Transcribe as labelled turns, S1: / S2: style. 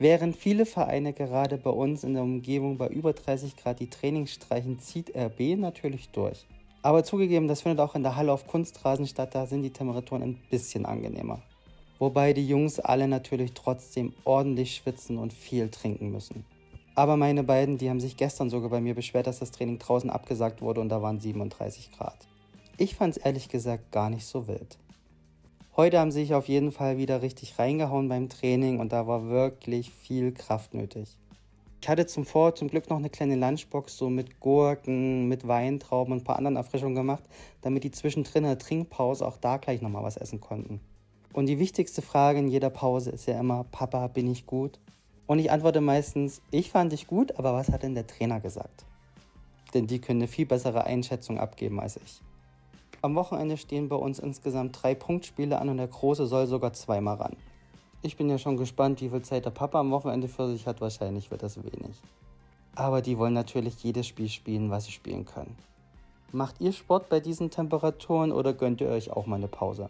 S1: Während viele Vereine gerade bei uns in der Umgebung bei über 30 Grad die Trainings streichen, zieht RB natürlich durch. Aber zugegeben, das findet auch in der Halle auf Kunstrasen statt, da sind die Temperaturen ein bisschen angenehmer. Wobei die Jungs alle natürlich trotzdem ordentlich schwitzen und viel trinken müssen. Aber meine beiden, die haben sich gestern sogar bei mir beschwert, dass das Training draußen abgesagt wurde und da waren 37 Grad. Ich fand es ehrlich gesagt gar nicht so wild. Heute haben sie sich auf jeden Fall wieder richtig reingehauen beim Training und da war wirklich viel Kraft nötig. Ich hatte zum Vor zum Glück noch eine kleine Lunchbox so mit Gurken, mit Weintrauben und ein paar anderen Erfrischungen gemacht, damit die zwischendrin in der Trinkpause auch da gleich nochmal was essen konnten. Und die wichtigste Frage in jeder Pause ist ja immer, Papa, bin ich gut? Und ich antworte meistens, ich fand dich gut, aber was hat denn der Trainer gesagt? Denn die können eine viel bessere Einschätzung abgeben als ich. Am Wochenende stehen bei uns insgesamt drei Punktspiele an und der Große soll sogar zweimal ran. Ich bin ja schon gespannt, wie viel Zeit der Papa am Wochenende für sich hat. Wahrscheinlich wird das wenig. Aber die wollen natürlich jedes Spiel spielen, was sie spielen können. Macht ihr Sport bei diesen Temperaturen oder gönnt ihr euch auch mal eine Pause?